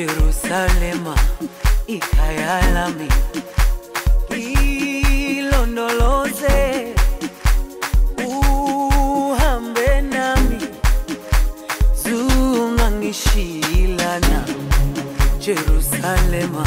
Jerusalema ikhaya ilondoloze uhambe nami. Zungangishilana Jerusalema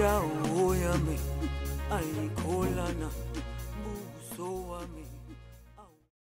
dawo yami ayikholana buso wami